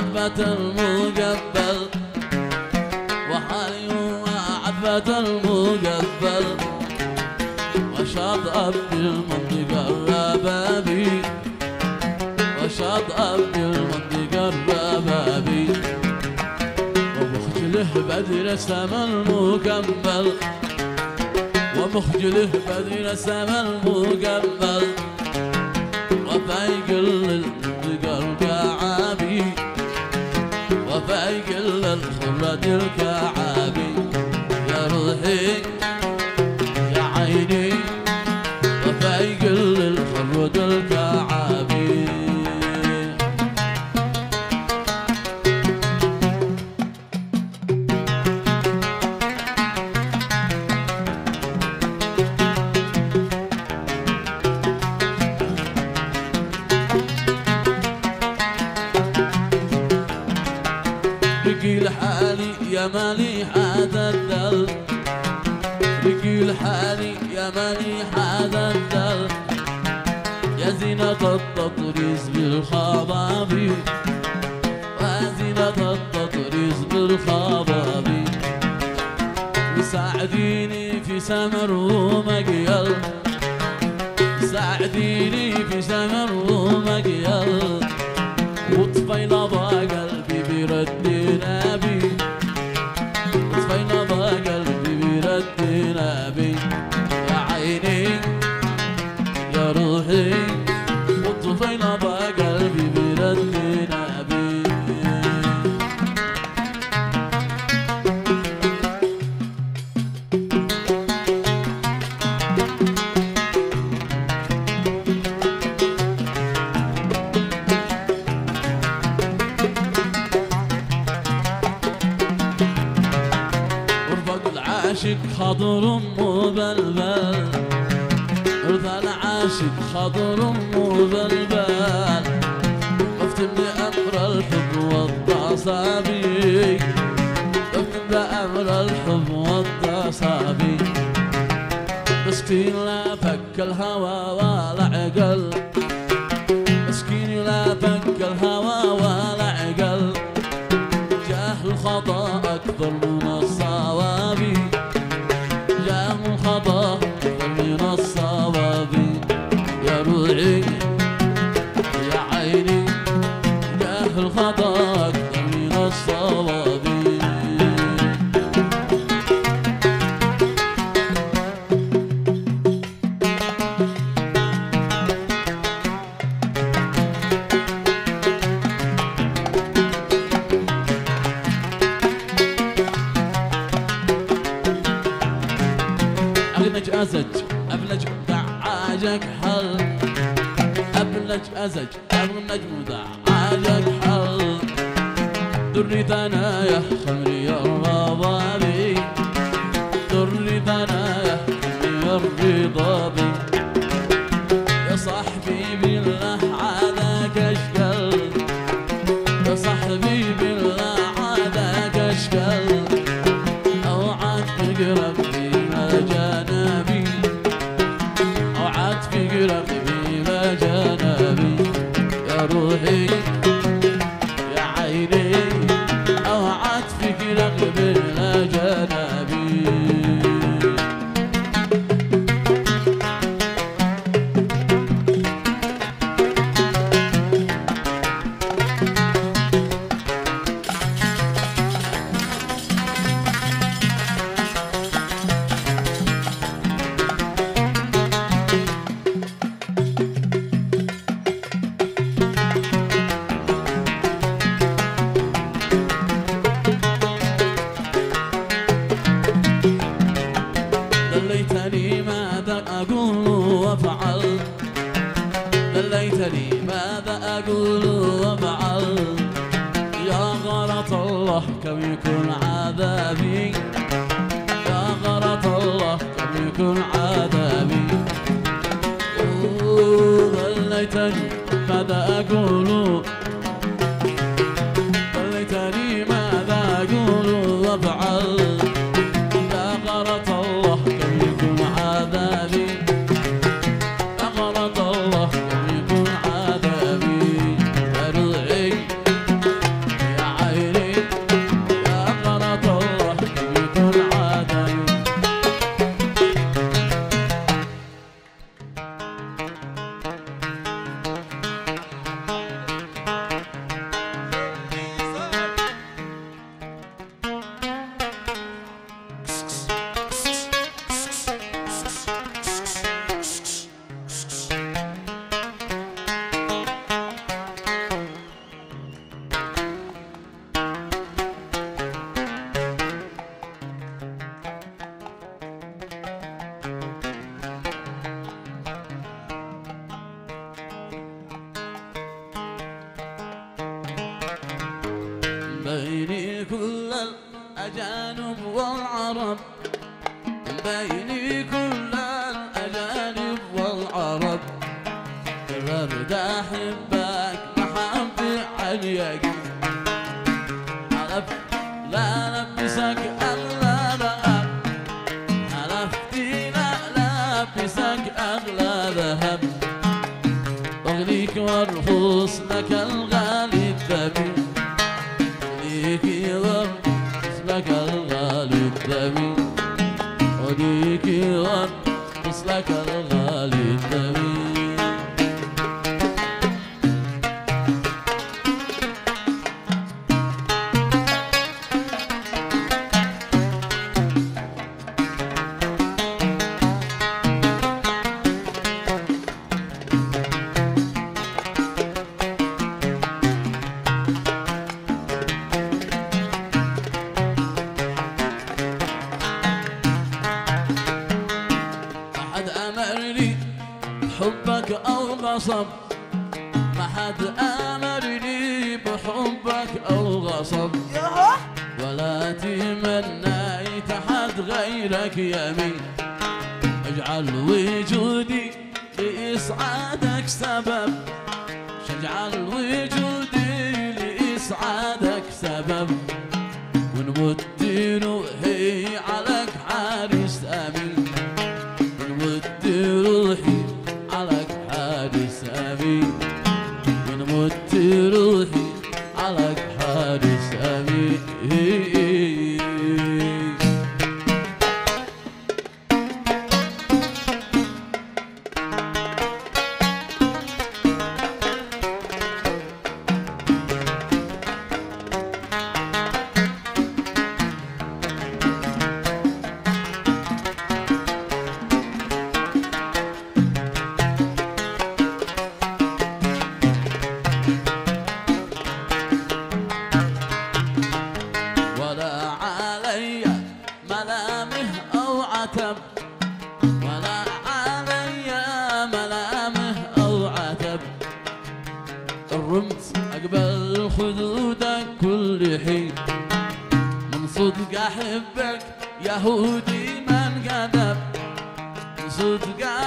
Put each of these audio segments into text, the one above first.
عبة المقبل وحيوا عبة المقبل وشاط أبي المنطقة الربابي. وشاط أبي المنطقة الربابي. ومخجله بدر السما المكمل. ومخجله بدر السما المكمل. وفايق باقل الخمرة الكعابي يا روحي سمر ومقيل. ساعديني في سمر ومقيل. وطفينا ضا قلبي برد أعصابي بس في لا فك الهوى ولا عقل. أزج أزج أبغى النجم ذا عاجك حظ دريت أنا يا خل يكن عذابي. يا غرض الله كم يكن عذابي. أوه ليتني ماذا أقول الغصب بيني كل الأجانب والعرب. برد أحبك محبي عليك. حلفت لا لبسك أغلى ذهب. حلفتي لا لبسك أغلى ذهب. أغنيك وارخص لك الغالي الثمين الغالي الثمين أغنيك وارخص لك الغالي الثمين غصب ما حد أمرني بحبك أو غصب ولا تمنيت حد غيرك يمين. اجعل وجودي لإسعادك سبب. شجعل وجودي لإسعادك سبب. ونمد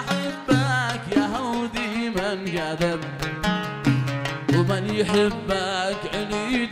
أحبك يهودي من كذب ومن يحبك علي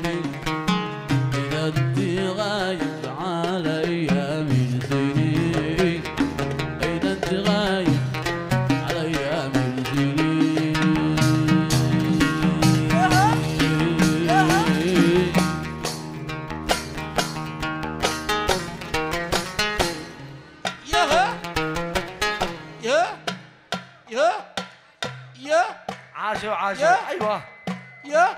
من سنين إذا غايب علي من سنين إذا غايب علي من سنين يوه يوه يوه يوه عاشوا عاشوا. يا. أيوه. يوه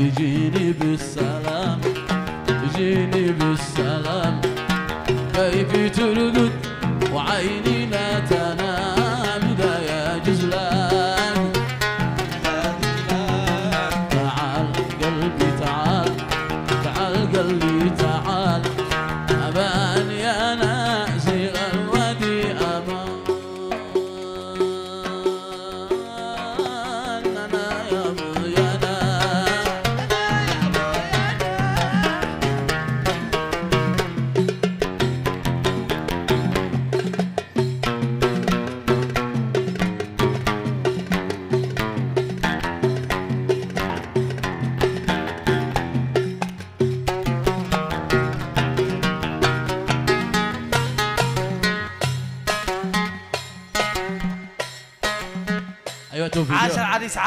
يجيني بالسلام يجيني بالسلام. كيفي ترقد وعيني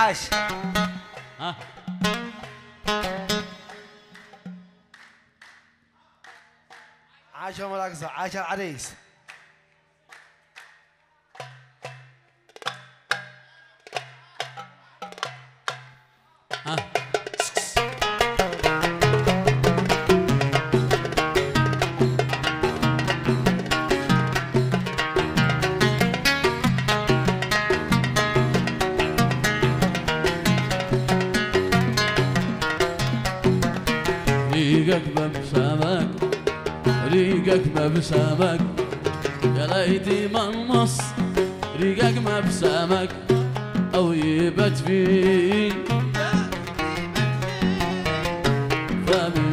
عاش. عاش يوم عاش العريس. بيتي من نص ريقك ما بسامك أو يبت فيه. فمن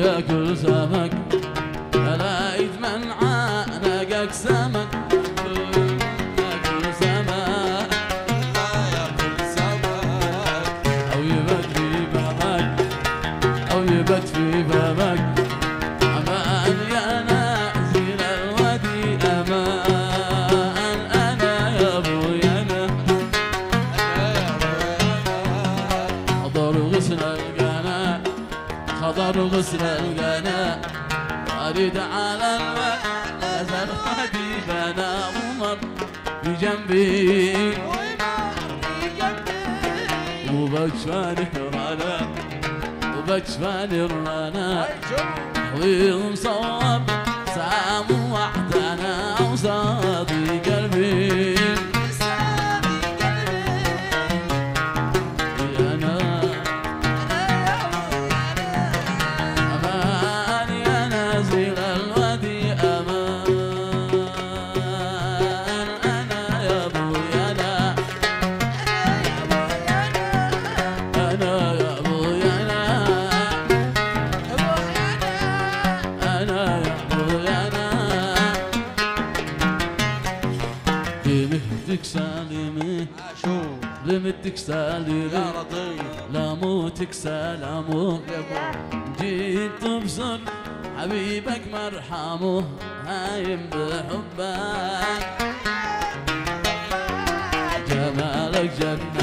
يا كل سمك لا يتمنع لقاك سمك؟ ساجد على الماء أزل حبيبنا عمر بجنبي. وبجفان الرنا وبجفان الرنا ومصور سامو وحدنا وصادي قلبي. لك سلام جيت بصر حبيبك مرحمه هايم بحبك. جمالك جنة.